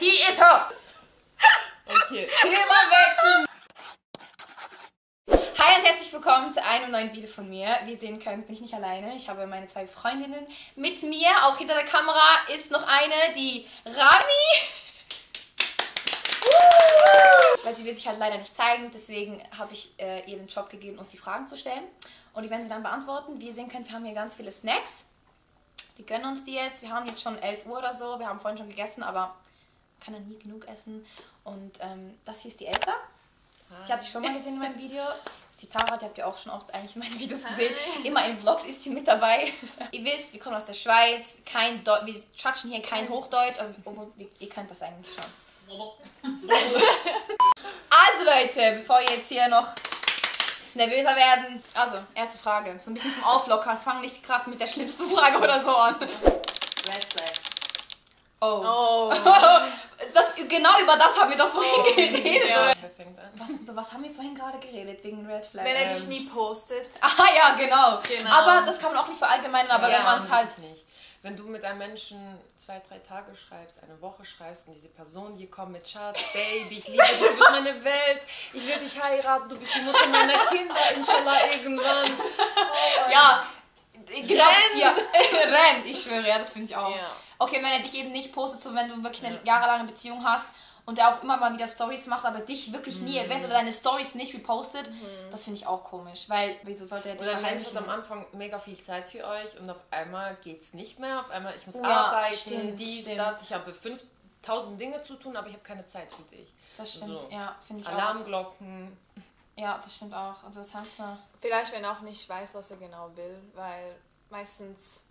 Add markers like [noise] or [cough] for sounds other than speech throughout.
tea is hot. Okay, Thema wechseln. Hi und herzlich willkommen zu einem neuen Video von mir. Wie ihr sehen könnt, bin ich nicht alleine. Ich habe meine zwei Freundinnen mit mir. Auch hinter der Kamera ist noch eine, die Rami. Weil sie will sich halt leider nicht zeigen, deswegen habe ich äh, ihr den Job gegeben, uns die Fragen zu stellen. Und die werden sie dann beantworten. Wie ihr sehen könnt, wir haben hier ganz viele Snacks. Wir gönnen uns die jetzt. Wir haben jetzt schon 11 Uhr oder so. Wir haben vorhin schon gegessen, aber kann ja nie genug essen. Und ähm, das hier ist die Elsa. Ich habe die schon mal gesehen in meinem Video. Die Tara, die habt ihr auch schon oft eigentlich in meinen Videos gesehen. Immer in Vlogs ist sie mit dabei. [laughs] ihr wisst, wir kommen aus der Schweiz. Kein Deu wir tratschen hier kein Hochdeutsch, aber ihr könnt das eigentlich schon. [laughs] Also Leute, bevor ihr jetzt hier noch nervöser werden. Also, erste Frage. So ein bisschen zum Auflockern. Fang nicht gerade mit der schlimmsten Frage oder so an. Red Flag. Oh. Oh. Das, genau über das haben wir doch vorhin geredet. Ja. Was, über was haben wir vorhin gerade geredet? Wegen Red Flag? Wenn er Ähm. dich nie postet. [laughs] Ah ja, genau. Genau. Aber das kann man auch nicht verallgemeinern, aber Ja, wenn man es halt. nicht. Wenn du mit einem Menschen zwei, drei Tage schreibst, eine Woche schreibst und diese Person hier kommt mit Schatz, Baby, ich liebe dich, du bist meine Welt, ich will dich heiraten, du bist die Mutter meiner Kinder, inshallah irgendwann. Ja, genau. Renn! Ja, [laughs] renn, ich schwöre, ja, das finde ich auch. Ja. Okay, wenn er dich eben nicht postet, so wenn du wirklich eine jahrelange Beziehung hast und er auch immer mal wieder Stories macht, aber dich wirklich nie Mhm. erwähnt oder deine Stories nicht repostet, das finde ich auch komisch. Weil, wieso sollte er dich Oder hat am Anfang mega viel Zeit für euch und auf einmal geht's nicht mehr. Auf einmal, ich muss ja, arbeiten, stimmt, dies, stimmt. das. Ich habe 5000 Dinge zu tun, aber ich habe keine Zeit für dich. Das stimmt, So. ja, finde ich auch. Alarmglocken. Ja, das stimmt auch. Also das ja. Vielleicht, wenn er auch nicht weiß, was er genau will, weil meistens,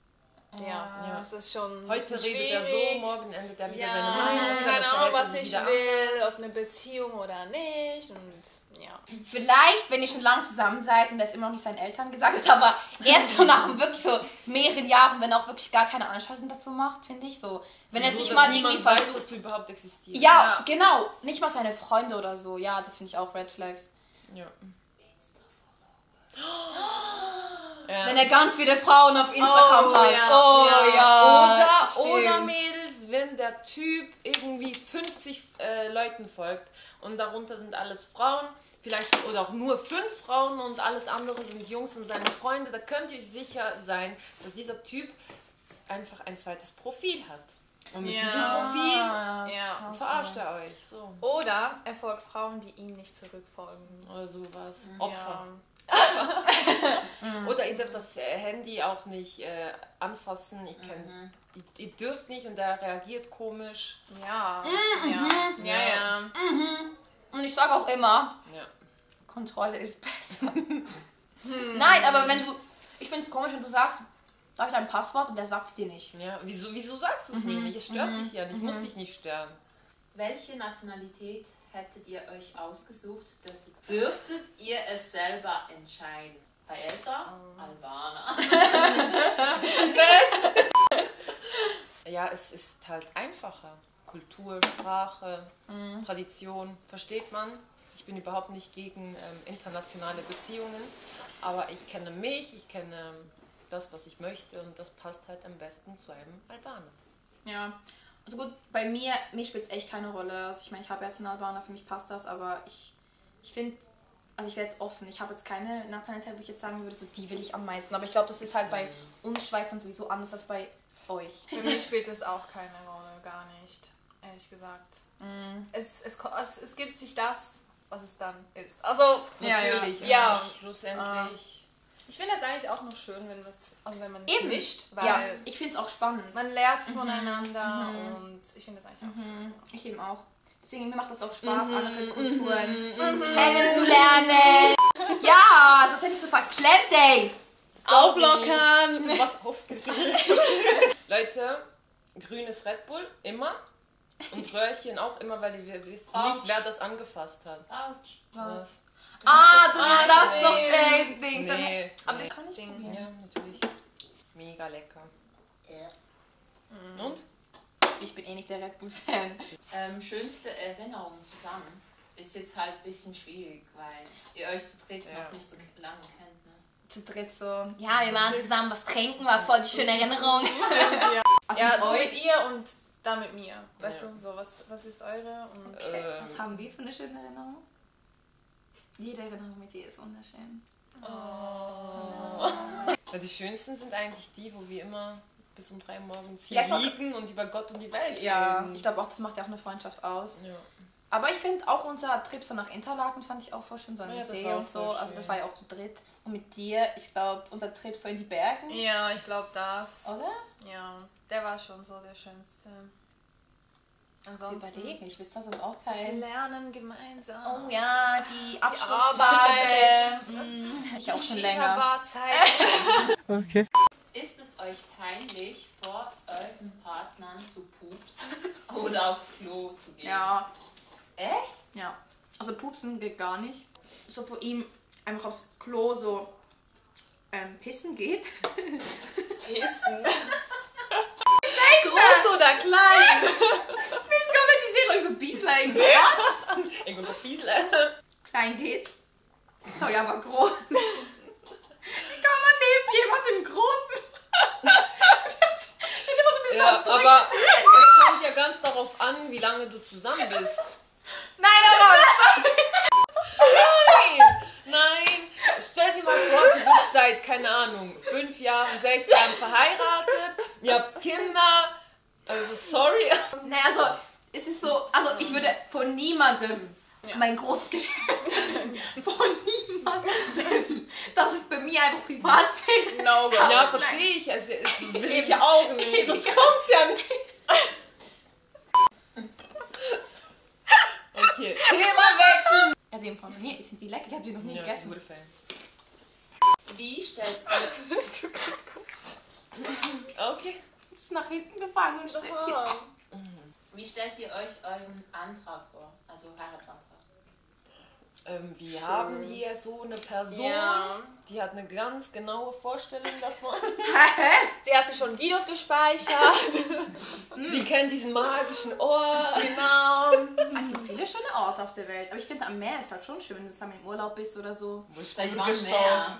ja, Ja. das ist schon Heute redet er so, schwierig. morgen endet er wieder Ja, seine Meinung. keine Ahnung, was ich will, ob eine Beziehung oder nicht. Und ja. Vielleicht, wenn ihr schon lange zusammen seid und das immer noch nicht seinen Eltern gesagt hat, aber erst so nach wirklich so mehreren Jahren, wenn er auch wirklich gar keine Anstalten dazu macht, finde ich so. Wenn er es So, nicht dass mal irgendwie weiß, versucht. dass du überhaupt existierst. Ja, Ja. genau. Nicht mal seine Freunde oder so. Ja, das finde ich auch Red Flags. Ja. [gasps] Ja. Wenn er ganz viele Frauen auf Instagram Oh, hat. ja. Oh Ja. ja. Oder, stimmt. oder Mädels, wenn der Typ irgendwie 50 äh, Leuten folgt und darunter sind alles Frauen, vielleicht oder auch nur fünf Frauen und alles andere sind Jungs und seine Freunde, da könnt ihr euch sicher sein, dass dieser Typ einfach ein zweites Profil hat. Und mit Ja. diesem Profil Ja. verarscht er euch. So. Oder er folgt Frauen, die ihm nicht zurückfolgen. Oder sowas. Mhm. Opfer. Ja. [laughs] Oder ihr dürft das äh, Handy auch nicht äh, anfassen. Ich kenn, Mhm. ihr, ihr dürft nicht und der reagiert komisch. Ja. Mhm. Ja. Ja, ja. Und ich sage auch immer, Ja. Kontrolle ist besser. Nein, aber wenn du. Ich finde es komisch, wenn du sagst, darf ich ein Passwort und der sagt es dir nicht. Ja, wieso, wieso sagst du es mir nicht? Es stört dich ja nicht. Ich muss dich nicht stören. Welche Nationalität hättet ihr euch ausgesucht? Dürftet, dürftet ihr es selber entscheiden? Bei Elsa? Albaner. [laughs] Ja, es ist halt einfacher. Kultur, Sprache, Tradition, versteht man? Ich bin überhaupt nicht gegen ähm, internationale Beziehungen, aber ich kenne mich, ich kenne ähm, das, was ich möchte und das passt halt am besten zu einem Albaner. Ja. Also gut, bei mir, mir spielt es echt keine Rolle. Also ich meine, ich habe jetzt einen Albaner, für mich passt das, aber ich, ich finde, also ich wäre jetzt offen. Ich habe jetzt keine Nationalität, wo ich jetzt sagen würde, so die will ich am meisten. Aber ich glaube, das ist halt bei uns Schweizern sowieso anders als bei euch. Für mich spielt es auch keine Rolle, gar nicht. Ehrlich gesagt. Es, es, ko- es, es gibt sich das, was es dann ist. Also, Ja, ja. Natürlich, Ja. aber schlussendlich. Ich finde es eigentlich auch noch schön, wenn das, also wenn man es Eben. mischt, weil ja, ich finde es auch spannend. man lernt voneinander und ich finde es eigentlich auch schön. Ich eben auch. Deswegen mir macht das auch Spaß, andere Kulturen kennenzulernen. [laughs] Ja, sonst hättest du verklemmt, ey. Auflockern! Ich bin was aufgeregt. [laughs] Leute, grünes Red Bull immer. Und Röhrchen auch immer, weil ihr wisst Autsch. nicht, wer das angefasst hat. Autsch. Was? Ah, du Ah, das stimmt. noch, ey, Dings. Nee. Aber nee. das kann ich Ding. probieren. Ja, natürlich. Mega lecker. Ja. Und? Ich bin eh nicht der Red Bull-Fan. Ähm, schönste Erinnerung zusammen ist jetzt halt ein bisschen schwierig, weil ihr euch zu dritt Ja. noch nicht so lange kennt. Ne? Zu dritt so. Ja, wir waren zusammen was trinken, war voll die schöne Erinnerung. [laughs] Also Ja, mit du euch. mit ihr und dann mit mir. Weißt Ja. du, so, was, was ist eure? Und Okay. Ähm. Was haben wir für eine schöne Erinnerung? Jede Erinnerung mit dir ist wunderschön. Ja, die schönsten sind eigentlich die, wo wir immer bis um drei Uhr morgens hier Ja, liegen und über Gott und die Welt Ja, reden. ich glaube auch, das macht ja auch eine Freundschaft aus. Ja. Aber ich finde auch unser Trip so nach Interlaken fand ich auch voll schön, so an Ja, See und so. Also das war ja auch zu dritt. Und mit dir, ich glaube, unser Trip so in die Bergen, ja, ich glaube das. oder? Ja, der war schon so der schönste. Ansonsten. überlegen, ich wüsste sonst auch Das kein. Lernen gemeinsam. Oh ja, die Arbeit. Abschlussphase. Mm, ich auch schon länger. Shisha-Bar-Zeit. [laughs] Ist es euch peinlich, vor euren Partnern zu pupsen [laughs] oder aufs Klo zu gehen? Ja, Echt? ja. Also pupsen geht gar nicht. So vor ihm einfach aufs Klo so ähm, pissen geht. Pissen. [laughs] Groß oder klein? Ich glaube, die sehen euch so Bieslein Ich bin Fiesel. klein geht. Sorry, aber groß. Wie kann man neben jemandem großen? Stell dir vor, du bist Ja, da drüben. aber es kommt ja ganz darauf an, wie lange du zusammen bist. Nein, aber [laughs] Nein! Nein! Stell dir mal vor, du bist seit, keine Ahnung, fünf Jahren, sechs Jahren verheiratet, ihr habt Kinder. Also, sorry. Naja, also, es ist so, also ich würde von niemandem mein großes Geschäft [laughs] von niemandem. Das ist bei mir einfach Privatsphäre. No, Da- Ja, verstehe ich. Also, es [laughs] will ich ja auch nicht. Sonst kommt's ja nicht. [laughs] Okay, Thema wechseln. Ja, dem von mir sind die lecker. Ich habe die noch nie Ja, das gegessen. Wie stellt ihr, Okay. Ist nach hinten gefallen und Stückchen. Wie stellt ihr euch euren Antrag vor? Also Heiratsantrag. Ähm, wir haben hier so eine Person, Ja. die hat eine ganz genaue Vorstellung davon. [laughs] [laughs] Sie hat sich schon Videos gespeichert. [laughs] Sie kennt diesen magischen Ort. genau. Es gibt viele schöne Orte auf der Welt. Aber ich finde, am Meer ist halt schon schön, wenn du zusammen im Urlaub bist oder so. Seit wann mehr?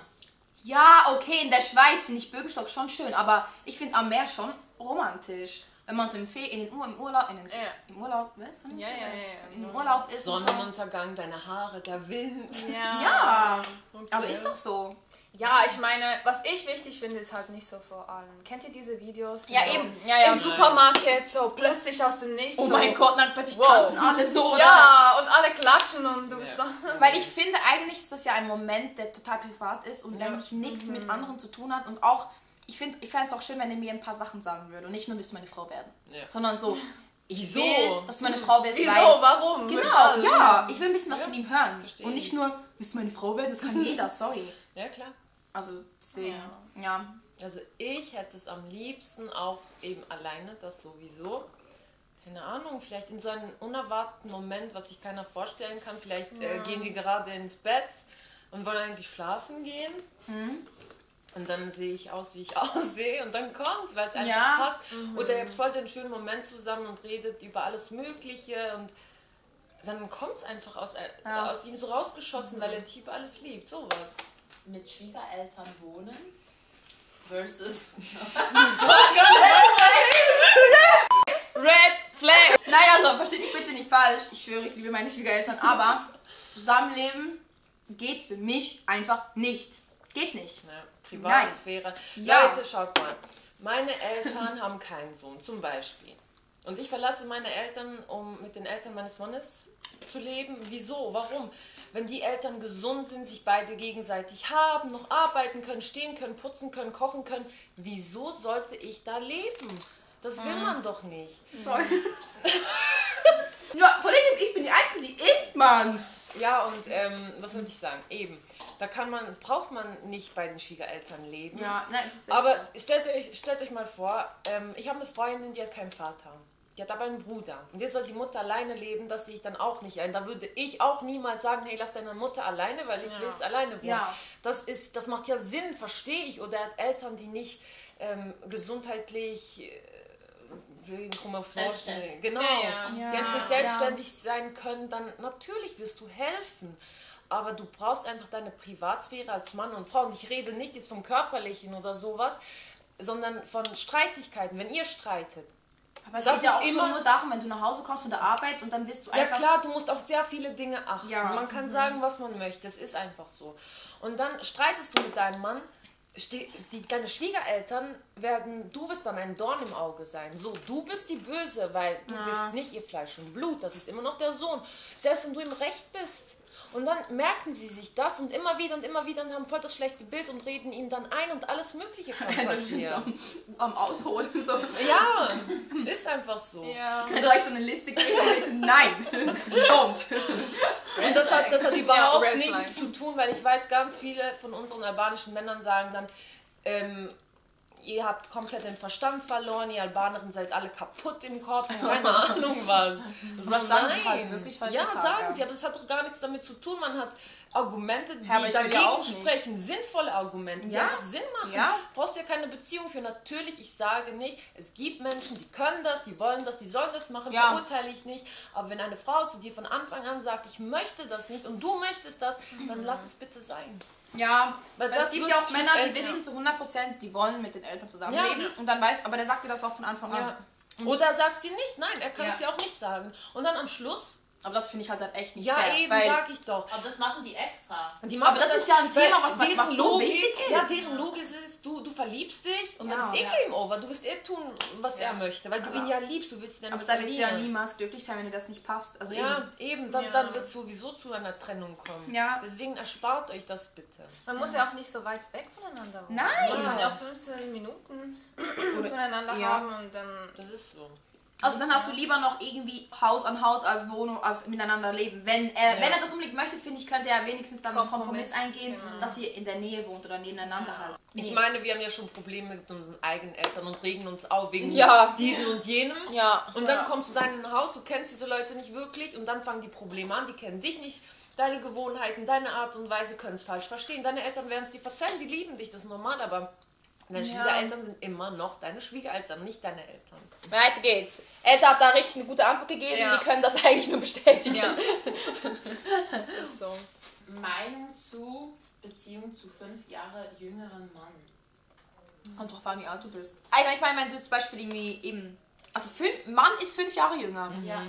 Ja, okay, in der Schweiz finde ich Bürgerstock schon schön, aber ich finde am Meer schon romantisch. Wenn man so im, Fe in den Ur im Urlaub, in den Ja. im Urlaub, was? Ja, ja, ja, ja. Im Urlaub ist und so. Sonnenuntergang, deine Haare, der Wind. Ja. Ja, Okay. aber ist doch so. Ja, ich meine, was ich wichtig finde, ist halt nicht so vor allem. Kennt ihr diese Videos? die Ja, so eben. Ja, ja. Im Supermarkt so plötzlich aus dem Nichts. Oh so, mein Gott, dann plötzlich Wow. tanzen alle so. oder? Ja, und alle klatschen und du bist so. Weil ich finde, eigentlich ist das ja ein Moment, der total privat ist und Ja. eigentlich nichts mit Mhm. anderen zu tun hat. Und auch, ich finde ich fände es auch schön, wenn er mir ein paar Sachen sagen würde. Und nicht nur, willst du meine Frau werden. Ja. Sondern so, [laughs] ich Wieso? will, dass du meine Frau wirst. Wieso? Weil, Warum? genau, ja. Ich will ein bisschen was Ja, von ihm hören. versteh Und ich. nicht nur, willst du meine Frau werden? Das kann [laughs] jeder, sorry. Ja, klar. Also, deswegen, ja. Also ich hätte es am liebsten auch eben alleine, das sowieso. Keine Ahnung, vielleicht in so einem unerwarteten Moment, was sich keiner vorstellen kann. Vielleicht äh, gehen die gerade ins Bett und wollen eigentlich schlafen gehen. Mhm. Und dann sehe ich aus, wie ich [laughs] aussehe und dann kommt's, weil es einfach Ja. passt. Oder ihr habt voll den schönen Moment zusammen und redet über alles Mögliche und dann kommt es einfach aus, äh, Ja. aus ihm so rausgeschossen, weil der Typ alles liebt. Sowas. Mit Schwiegereltern wohnen versus [laughs] Red Flag! Nein, also, versteht mich bitte nicht falsch. Ich schwöre, ich liebe meine Schwiegereltern. Aber [laughs] Zusammenleben geht für mich einfach nicht. Geht nicht. Ja, Privatsphäre. Ja. Leute, schaut mal. Meine Eltern haben keinen Sohn, zum Beispiel. Und ich verlasse meine Eltern, um mit den Eltern meines Mannes zu leben. Wieso? Warum? Wenn die Eltern gesund sind, sich beide gegenseitig haben, noch arbeiten können, stehen können, putzen können, kochen können, wieso sollte ich da leben? Das will man doch nicht. [laughs] Ja, Kollegin, ich bin die Einzige, die isst, Mann. Ja, und ähm, was wollte ich sagen? Eben, da kann man, braucht man nicht bei den Schwiegereltern leben. Ja, nein, das ist Aber stellt euch, stellt euch mal vor, ähm, ich habe eine Freundin, die hat keinen Vater. Die hat aber einen Bruder. Und jetzt soll die Mutter alleine leben, das sehe ich dann auch nicht ein. Da würde ich auch niemals sagen, hey, lass deine Mutter alleine, weil ich Ja. will jetzt alleine wohnen. Ja. Das, ist, das macht ja Sinn, verstehe ich. Oder er hat Eltern, die nicht ähm, gesundheitlich äh, will ich aufs Wort Genau. Ja, ja. Die Ja, nicht ja. selbstständig sein können, dann natürlich wirst du helfen. Aber du brauchst einfach deine Privatsphäre als Mann und Frau. Und ich rede nicht jetzt vom Körperlichen oder sowas, sondern von Streitigkeiten. Wenn ihr streitet, Aber es Das geht ja ist auch immer- schon nur darum, wenn du nach Hause kommst von der Arbeit und dann bist du Ja einfach... klar, du musst auf sehr viele Dinge achten. Ja. Man kann sagen, was man möchte. Es ist einfach so. Und dann streitest du mit deinem Mann. Die, deine Schwiegereltern werden, du wirst dann ein Dorn im Auge sein. So, du bist die Böse, weil du Ja. bist nicht ihr Fleisch und Blut. Das ist immer noch der Sohn. Selbst wenn du im Recht bist. Und dann merken sie sich das und immer wieder und immer wieder und haben voll das schlechte Bild und reden ihm dann ein und alles Mögliche kann [laughs] Wenn das sind passieren. am, am Ausholen. So. Ja, ist einfach so. Ja. Könnt ihr euch so eine Liste geben mit Nein, [laughs] don't. Und das hat, das hat [laughs] überhaupt Red nichts zu tun, weil ich weiß, ganz viele von unseren albanischen Männern sagen dann, ähm, ihr habt komplett den Verstand verloren, ihr Albanerinnen seid alle kaputt im Kopf und [laughs] keine Ahnung was. So, das sagen sie halt wirklich Ja, sagen sie, aber das hat doch gar nichts damit zu tun. Man hat Argumente, die Ja, dagegen auch sprechen, sinnvolle Argumente, die Ja. einfach Sinn machen. Ja. Brauchst du ja keine Beziehung für. Natürlich, ich sage nicht, es gibt Menschen, die können das, die wollen das, die sollen das machen, Ja. verurteile ich nicht. Aber wenn eine Frau zu dir von Anfang an sagt, ich möchte das nicht und du möchtest das, dann lass es bitte sein. Ja, Weil es gibt ja auch Männer, die wissen zu 100%, die wollen mit den Eltern zusammenleben. Ja. Und dann weiß, aber der sagt dir das auch von Anfang an. Ja. Oder sagst du nicht, nein, er kann es dir auch nicht sagen. Und dann am Schluss, Aber das finde ich halt dann echt nicht ja fair. eben, weil, sag ich doch. Aber das machen die extra. Die Aber machen das ist ja ein Thema, was- was so wichtig ist. Ja, deren Logik ist, du, du verliebst dich und Ja, dann ist eh ja. Game Over. Du wirst eh tun, was Ja. er möchte, weil du Aber- ihn ja liebst, du willst ihn ja aber nicht da wirst du ja niemals glücklich sein, wenn dir das nicht passt. Also Ja, eben. eben, dann, Ja. dann wird es sowieso zu einer Trennung kommen. Ja. Deswegen erspart euch das bitte. Man muss ja auch nicht so weit weg voneinander wohnen. Nein. Man kann ja auch 15 Minuten [clears throat] zueinander Ja. haben und dann. Das ist so. Also dann hast du lieber noch irgendwie Haus an Haus als Wohnung, als miteinander leben. Wenn er, Ja. wenn er das unbedingt möchte, finde ich, könnte er wenigstens dann einen Kompromiss, Kompromiss eingehen, genau. dass ihr in der Nähe wohnt oder nebeneinander halt. Ich Nee. meine, wir haben ja schon Probleme mit unseren eigenen Eltern und regen uns auf wegen Ja. diesen und jenem. Ja. Und dann kommst du dann in ein Haus, du kennst diese Leute nicht wirklich und dann fangen die Probleme an, die kennen dich nicht, deine Gewohnheiten, deine Art und Weise können es falsch verstehen. Deine Eltern werden es dir verzeihen, die lieben dich, das ist normal, aber deine Ja. Schwiegereltern sind immer noch deine Schwiegereltern, nicht deine Eltern. Weiter geht's. Elsa hat da richtig eine gute Antwort gegeben. Ja. Wir können das [laughs] eigentlich nur bestätigen. Ja. [laughs] das ist so. Meinung zu Beziehung zu fünf Jahre jüngeren Mann. Kommt drauf an, wie alt du bist. Also ich meine, wenn du zum Beispiel irgendwie eben. Also fünf, Mann ist fünf Jahre jünger. Ja.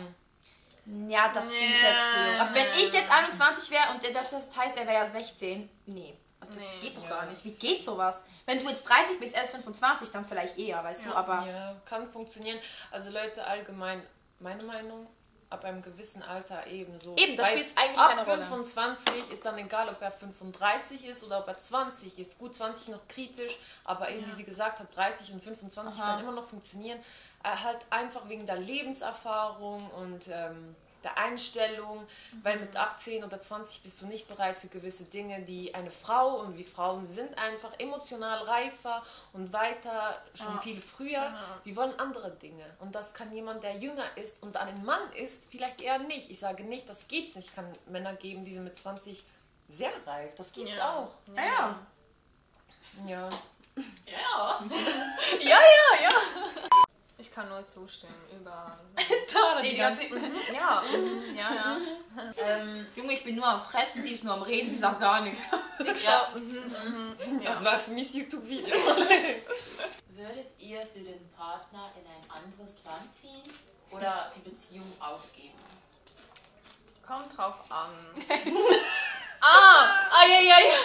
Ja, das finde ich jetzt zu jung. Also wenn ich jetzt 21 wäre und das heißt, er wäre ja 16. Nee. Also das Nee. geht doch Ja, gar nicht. Wie geht sowas? Wenn du jetzt 30 bist, erst 25, dann vielleicht eher, weißt du, Ja. aber. Ja, kann funktionieren. Also Leute, allgemein, meine Meinung, ab einem gewissen Alter ebenso. Eben, das spielt eigentlich ab keine Rolle. 25 ist dann egal, ob er 35 ist oder ob er 20 ist. Gut, 20 noch kritisch, aber eben, wie sie gesagt hat, 30 und 25 Aha. kann immer noch funktionieren. Äh, halt einfach wegen der Lebenserfahrung und ähm, der Einstellung, weil mit 18 oder 20 bist du nicht bereit für gewisse Dinge, die eine Frau und wie Frauen sind einfach emotional reifer und weiter, schon Ja. viel früher. Die wollen andere Dinge. Und das kann jemand, der jünger ist und dann ein Mann ist, vielleicht eher nicht. Ich sage nicht, das gibt's nicht. Ich kann Männer geben, die sind mit 20 sehr reif. Das gibt's Ja. auch. Ja, ja. Ja. Ja. Ja, ja, [laughs] ja. Ich kann nur zustimmen, überall. [laughs] Da, Die ganze, mhm, ja, mhm, ja, ja. [laughs] ähm, Junge, ich bin nur am Fressen, die ist nur am Reden, die sagt gar nichts. [laughs] ja. Das war das Miss YouTube-Video. Würdet ihr für den Partner in ein anderes Land ziehen oder die Beziehung aufgeben? Kommt drauf an. ah, ah, ja, ja, ja.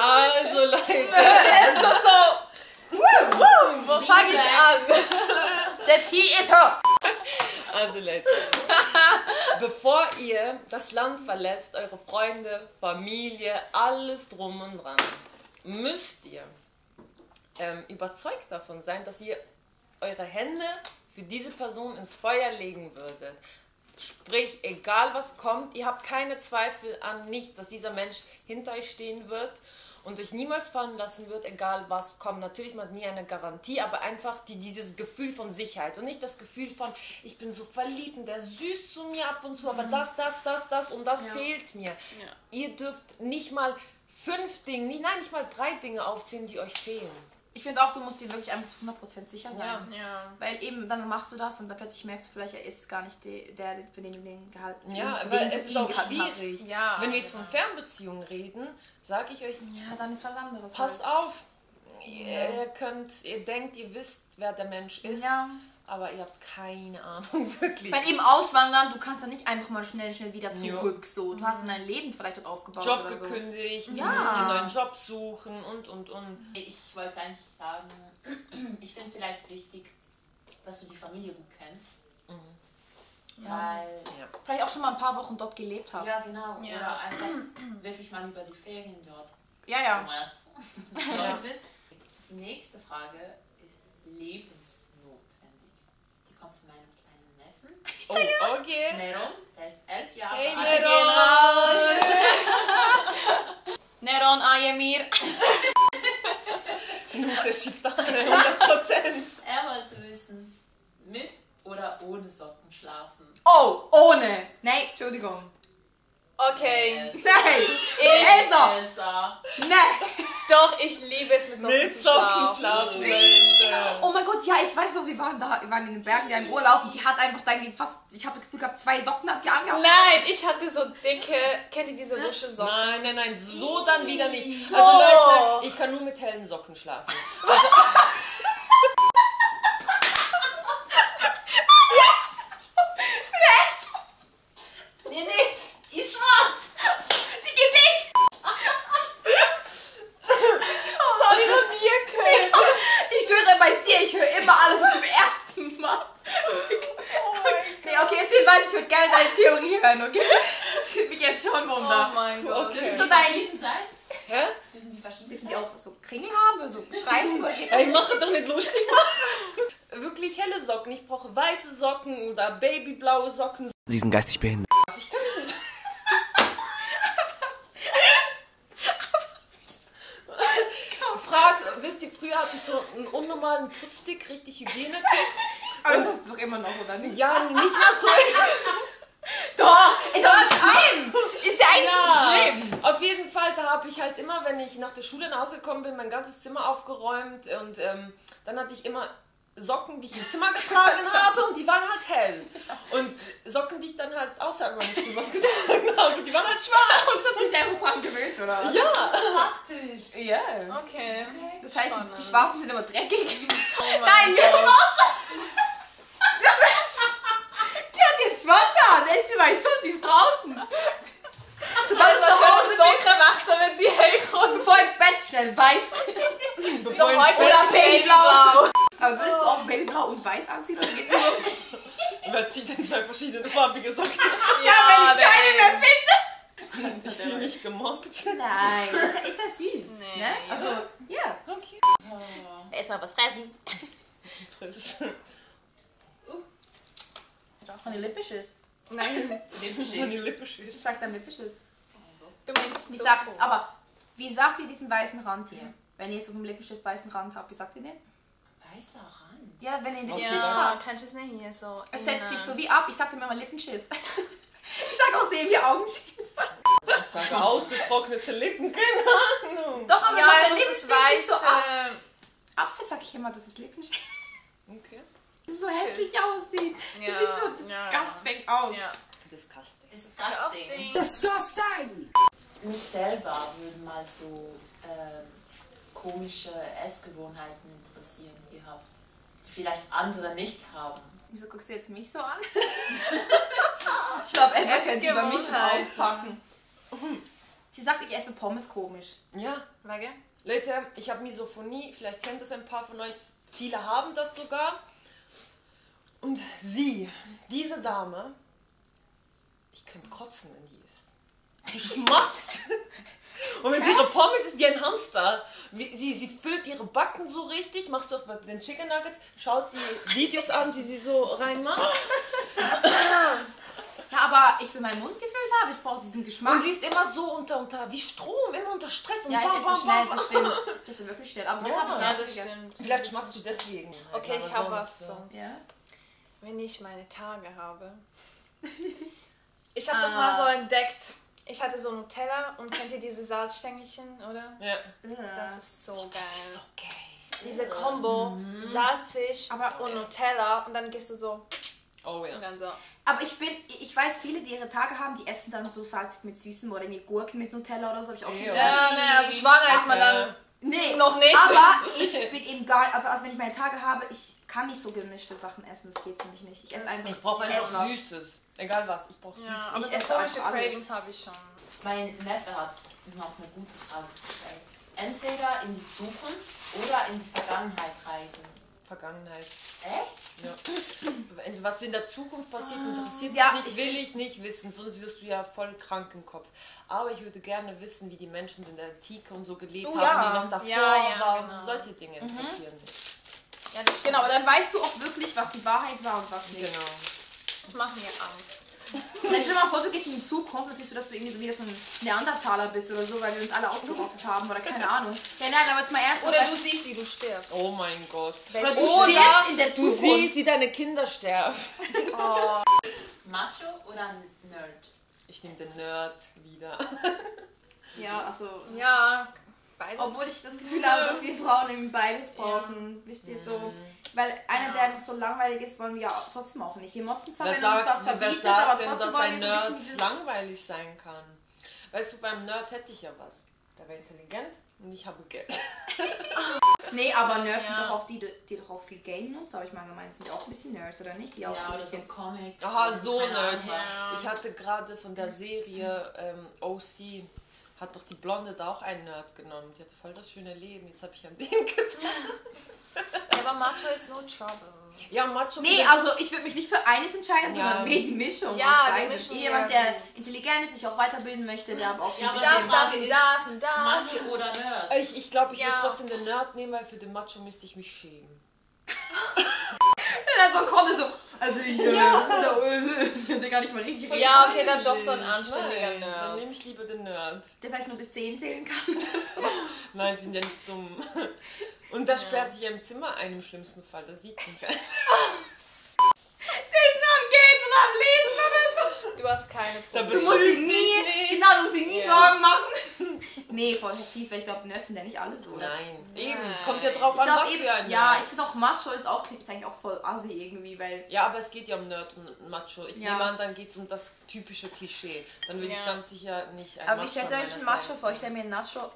Also Leute, Wo fange ich an? [laughs] Der Tee ist hot! also Leute. Bevor ihr das Land verlässt, eure Freunde, Familie, alles drum und dran, müsst ihr ähm, überzeugt davon sein, dass ihr eure Hände für diese Person ins Feuer legen würdet. Sprich, egal was kommt, ihr habt keine Zweifel an nichts, dass dieser Mensch hinter euch stehen wird und euch niemals fallen lassen wird, egal was kommt. Natürlich, man hat nie eine Garantie, aber einfach die, dieses Gefühl von Sicherheit und nicht das Gefühl von, ich bin so verliebt und der ist süß zu mir ab und zu, aber das, das, das, das und das fehlt mir. Ihr dürft nicht mal fünf Dinge, nicht- nein, nicht mal drei Dinge aufzählen, die euch fehlen. Ich finde auch, du musst dir wirklich einfach zu 100% sicher sein. Ja. Ja. Weil eben, dann machst du das und dann plötzlich merkst du vielleicht, er ist gar nicht der, der für den du den gehalten Ja, weil den du es ist auch hast. schwierig. Ja, Wenn wir jetzt von Fernbeziehungen reden, sage ich euch, Ja, dann ist was anderes. passt halt. auf. Ihr, ihr könnt, ihr denkt, ihr wisst, wer der Mensch ist. Ja. Aber ihr habt keine Ahnung, [laughs] wirklich. Bei eben auswandern, du kannst ja nicht einfach mal schnell, schnell wieder zurück. So. Du hast dann dein Leben vielleicht dort aufgebaut Job oder so. gekündigt, Ja. du musst dir einen neuen Job suchen und und und. Ich wollte eigentlich sagen, [clears throat] ich finde es vielleicht wichtig, dass du die Familie gut kennst. Weil, Ja. Vielleicht auch schon mal ein paar Wochen dort gelebt hast. ja genau, Ja. oder einfach wirklich mal über die Ferien dort ja. ja. gemacht. [laughs] bist. Die nächste Frage ist lebensnotwendig. Die kommt von meinem kleinen Neffen. Oh, okay. Neron, der ist elf Jahre Hey, alt. Grüße gehen raus. [laughs] Neron Ayemir. Nuse schiebt an, 100 Prozent. Er wollte wissen, mit oder ohne Socken schlafen. Oh, ohne. Nein, Entschuldigung. Okay. [laughs] Nein. Ich, Elsa. Elsa. Nein. doch, ich liebe es mit Socken Mit zu Socken schlafen. schlafen. Oh mein Gott, ja, ich weiß noch, wir waren da, wir waren in den Bergen, ja im Urlaub und die hat einfach da irgendwie fast, ich habe das Gefühl gehabt, zwei Socken hat die angehabt. Nein, ich hatte so dicke, kennt ihr diese lusche Socken? Nein, nein, nein, so dann wieder nicht. Also Leute, ich kann nur mit hellen Socken schlafen. [laughs] Nee, nee, die ist schwarz. Die geht nicht. Das habe ich noch nie gehört. Ich schwöre bei dir, ich höre immer alles zum ersten Mal. Nee, okay, erzähl weiter, ich würde gerne deine Theorie hören, okay? Das wird mich jetzt schon Oh wundern. mein Gott. Okay. Das ist Dürfen so die dein... verschieden sein? Hä? Dürfen die verschieden Dürfen sein? die auch so Kringel haben, so Streifen oder geht das Ey, nicht? mach doch nicht lustig. Wirklich helle Socken. Ich brauche weiße Socken oder babyblaue Socken. Sie sind geistig behindert. Fragt, wisst ihr, früher hatte ich so einen unnormalen Putzstick, richtig Hygienetipp. Aber das ist doch immer noch, oder nicht? Ja, nicht mal so. Doch, ist doch nicht schlimm. Ist ja eigentlich Ja, nicht schlimm. auf jeden Fall, da habe ich halt immer, wenn ich nach der Schule nach Hause gekommen bin, mein ganzes Zimmer aufgeräumt und ähm, dann hatte ich immer Socken, die ich im Zimmer getragen habe und die waren halt hell. Und Socken, die ich dann halt außerhalb meines Zimmers getragen habe, die waren halt schwarz. Und hat sich der so dran gewöhnt, oder? was? Ja, Praktisch. Ja. Okay. Das heißt, Spannend. die Schwarzen sind immer dreckig. Oh [laughs] Nein, Gott. Schwarze! Die hat jetzt schwarze Haare, der ist sie weiß schon, die ist draußen. Das Das heißt, ist zu schon Hause so mit, kremachst, wenn sie hellgrund bevor ins Bett schnell weiß. bevor ich- heute Oder Babyblau. Aber würdest du auch Babyblau und Weiß anziehen oder geht nur? [laughs] Wer zieht denn zwei verschiedene farbige Socken? Ja, wenn ich keine mehr finde. Ich fühle mich gemobbt. Nein, das ist ja, ist ja süß. Nee, ne? Also, ja. Okay. Oh. Erstmal was fressen. Friss. Auch meine Lippisches. Nein, Lipschiss. Meine Lippe Ich schießt. sag dann Lippisches. du meinst Wie so sagt, aber wie sagt ihr diesen weißen Rand hier? Wenn ihr so einen Lippenstift weißen Rand habt, wie sagt ihr den? Ja, wenn ihr den Ja, habt. kannst du es nicht hier so. Es setzt sich so wie ab. Ich sag dem immer Lippenschiss. [laughs] ich sag auch dem hier Augenschiss. Ich sage ausgetrocknete Lippen, keine Ahnung. Doch, aber Ja, das Lippenstift weiß. so ab. äh, Absetzt sag ich immer, das ist Lippenschiss. Okay. Das so hässlich aussieht. Ja, das sieht so ja. disgusting aus. Ja. Disgusting. Disgusting. Mich selber würden mal so ähm, komische Essgewohnheiten interessieren, die ihr habt, vielleicht andere nicht haben. Wieso guckst du jetzt mich so an? ich glaube, Elsa könnte über mich schon Essgewohnheiten. auspacken. Sie sagt, ich esse Pommes komisch. Ja, Wege? Leute, ich habe Misophonie. Vielleicht kennt es ein paar von euch. Viele haben das sogar. Und sie, diese Dame, ich könnte kotzen, wenn die isst. Die schmatzt. [laughs] Und wenn sie ihre Pommes ist wie ein Hamster. Sie, sie füllt ihre Backen so richtig, macht doch bei den Chicken Nuggets, schaut die Videos an, die sie so reinmacht. Ja, aber ich will meinen Mund gefüllt haben. Ich brauche diesen Geschmack. Und sie ist immer so unter, unter wie Strom, immer unter Stress. Und ja, ich bam, esse bam, schnell, bam. das stimmt. Das ist wirklich schnell. Aber Ja. habe ich Ja, das stimmt. Vielleicht schmatzt du deswegen. halt, Okay, ich habe was sonst, ja. Wenn ich meine Tage habe. [laughs] Ich habe das Ah. mal so entdeckt. Ich hatte so Nutella und kennt ihr diese Salzstängelchen, oder? Ja. Das ist so geil. So geil. Diese Kombo, salzig Aber- und Nutella und dann gehst du so Oh ja. und dann so. Aber ich bin, ich weiß, viele, die ihre Tage haben, die essen dann so salzig mit Süßem oder irgendwie Gurken mit Nutella oder so. Habe ich auch schon Ja. gehört. Ja, naja, also schwanger ist man dann. Nee, noch nicht. Aber ich [laughs] bin eben gar, aber also wenn ich meine Tage habe, ich kann nicht so gemischte Sachen essen. Das geht für mich nicht. Ich esse einfach. Ich brauche einfach etwas. Süßes. Egal was, ich brauche Süßes. Ja, aber Ich so komische. Cravings habe ich schon. Mein Neffe hat noch eine gute Frage gestellt. Entweder in die Zukunft oder in die Vergangenheit reisen. Vergangenheit. Echt? Ja. Was in der Zukunft passiert, interessiert Ja, mich nicht, ich- will ich nicht wissen, sonst wirst du ja voll krank im Kopf. Aber ich würde gerne wissen, wie die Menschen in der Antike und so gelebt Oh, haben, ja. wie was davor Ja, ja, war und genau. so solche Dinge interessieren mich. Ja, das stimmt. Genau, aber dann weißt du auch wirklich, was die Wahrheit war und was nicht. Genau. Das macht mir Angst. Stell dir mal vor, du gehst in die Zukunft und siehst du, dass du irgendwie so wie so ein Neandertaler bist oder so, weil wir uns alle ausgerottet haben oder keine Ahnung. Ja, nein, aber jetzt mal ernst. Oder du siehst, wie du stirbst. Oh mein Gott. oder du Oder stirbst in der Du Zukunft. siehst, wie deine Kinder sterben. [laughs] Macho oder Nerd? Ich nehme den Nerd wieder. Ja, also. Ja, beides. Obwohl ich das [laughs] Gefühl habe, dass wir Frauen irgendwie beides brauchen. Wisst ihr so? Weil einer, der einfach so langweilig ist, wollen wir ja auch trotzdem auch nicht. Wir motzen zwar, Wer wenn uns was sagt, verbietet, aber sagt denn, trotzdem dass wollen ein wir so ein bisschen dieses. langweilig sein kann? Weißt du, beim Nerd hätte ich ja was. Der wäre intelligent und ich habe Geld. [laughs] Nee, aber Nerds sind Ja. doch auch die, die doch auch viel gamen und so, habe ich mal gemeint, sind auch ein bisschen Nerds, oder nicht? Die auch so Ja, ein oder so bisschen. Comics. Aha, so Nerds. Ja. Ich hatte gerade von der Serie ähm, OC, hat doch die Blonde da auch einen Nerd genommen. Die hatte voll das schöne Leben. Jetzt habe ich an den [laughs] gedacht. Ja, aber Macho ist no trouble. Ja, Macho. Nee, also ich würde mich nicht für eines entscheiden, Ja. sondern mehr die Mischung. Ja, aus die. Mischung Jemand, der gut. intelligent ist, sich auch weiterbilden möchte, der aber auch Ja, aber. Das, das und das und das. Macho oder Nerd? ich ich glaube, ich Ja. würde trotzdem den Nerd nehmen, weil für den Macho müsste ich mich schämen. [laughs] dann so kommt so, also ich, äh, ist da, [laughs] der gar nicht mal richtig reden. Ja, okay, dann doch so ein Nein, anständiger Dann nehme Nerd. ich lieber den Nerd. Der vielleicht nur bis 10 zählen kann. [laughs] Nein, die sind ja nicht dumm. Und da sperrt sich ja im Zimmer ein im schlimmsten Fall. Das sieht man gar nicht. Der ist nur am Gehen und am Lesen oder. Du hast keine Probleme. Du musst dich nie, nicht. genau, du musst ihn nie Ja. Sorgen machen. [laughs] nee, voll fies, weil ich glaube, Nerds sind ja nicht alle so. oder? Nein, eben. Nein. Kommt ja drauf Ich an, glaube was eben, für ein ja, Nerd. ich finde auch Macho ist auch ist eigentlich auch voll assi irgendwie, weil Ja, aber es geht ja um Nerd und Macho. Ich Ja. nehme an, dann geht es um das typische Klischee. Dann will ich Ja. ganz sicher nicht ein Aber Macho ich stelle euch einen Macho vor, ich stelle mir einen Nacho.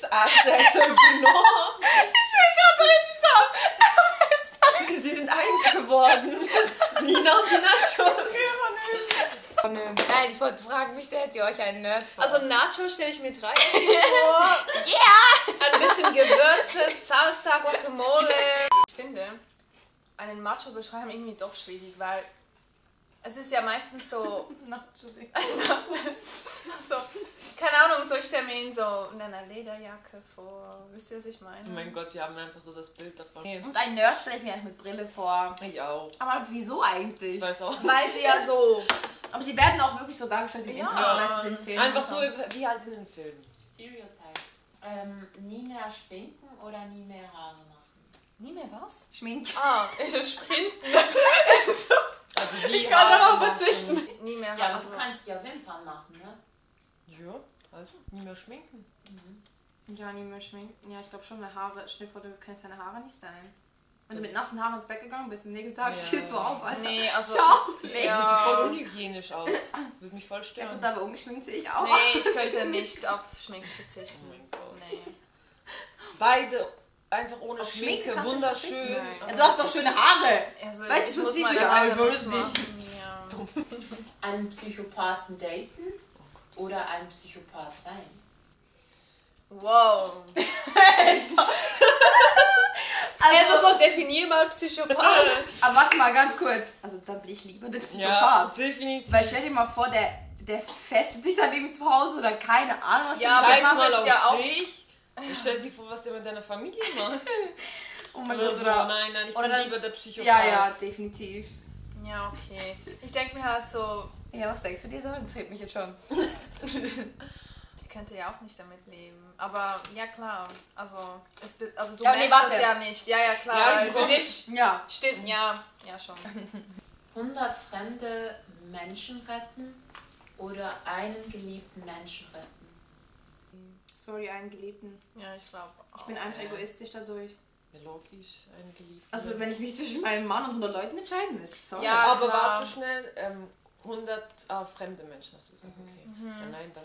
Das erste hätte genau. Sie sind eins geworden. Nina und die Nachos. Nein, ich wollte fragen, wie stellt ihr euch einen Nerd vor? Also Nacho stelle ich mir drei vor. [laughs] Yeah! Ein bisschen Gewürze, Salsa, Guacamole. Ich finde, einen Macho beschreiben irgendwie doch schwierig, weil es ist ja meistens so, [laughs] [laughs] so keine Ahnung, so ich stelle mir ihn so in einer Lederjacke vor. Wisst ihr, was ich meine? Oh mein Gott, wir haben einfach so das Bild davon. Und einen Nerd stelle ich mir eigentlich mit Brille vor. ich auch. Aber wieso eigentlich? Ich weiß auch. Weil sie ja so. Aber sie werden auch wirklich so dargestellt im Ja. Also weißt du, in Filmen. Einfach so wie halt in den Filmen. Stereotypes. Ähm, nie mehr schminken oder nie mehr Haare machen? Nie mehr was? Schminken. Ah, ich sprinten. [laughs] Also wie Ich kann darauf verzichten. Nie mehr Ja, aber du kannst ja Wimpern machen, ne? Ja, also nie mehr schminken. Ja, nie mehr schminken. Ja, ich glaube schon, weil Haare, stell dir vor, du kannst deine Haare nicht stylen. Wenn du mit nassen Haaren ins Bett gegangen bist, am nächsten Tag Ja. stehst du auf, Alter. Nee, also. Ciao. Sieht Ja. voll unhygienisch aus. Würde mich voll Ja, stören. gut, aber ungeschminkt sehe ich auch. Nee, ich könnte nicht auf Schminken Oh verzichten. mein Gott. Nee. Beide einfach ohne Schminke Schminke, wunderschön. Ja, du hast doch schöne Haare. Also, Weißt du, ich so muss siehst meine du ja Haare halt bloß nicht. Ja. Einen Psychopathen daten oder ein Psychopath sein? Wow. [laughs] Also, Also so definier mal Psychopath. [laughs] aber warte mal ganz kurz. Also, dann bin ich lieber der Ja, Psychopath. definitiv. Weil stell dir mal vor, der, der fesselt sich daneben zu Hause oder keine Ahnung, was Ja, der aber Scheiß Mama mal ist ja auch- dich. Und stell dir vor, was der mit deiner Familie [laughs] macht. Oh mein Oder Gott, so. oder? Nein, nein, ich oder bin dann- lieber der Psychopath. Ja, ja, definitiv. Ja, okay. Ich denke mir halt so, Ja, was denkst du dir so? Das interessiert mich jetzt schon. [laughs] ich könnte ja auch nicht damit leben. Aber ja, klar. Also, es, also du Ja, nee, merkst warte. das ja nicht. Ja, ja, klar. Ja, ich für dich Ja. stimmt, ja. Ja, schon. [laughs] 100 fremde Menschen retten oder einen geliebten Menschen retten? Sorry, einen Geliebten. Ja, ich glaube. Ich bin einfach egoistisch dadurch. Ja, logisch, ein Geliebter. Also, wenn ich mich zwischen meinem Mann und 100 Leuten entscheiden müsste. Sorry. Ja, Aber klar. warte schnell, ähm, 100 ah, fremde Menschen hast du gesagt, okay. Mhm. Ja, nein, dann.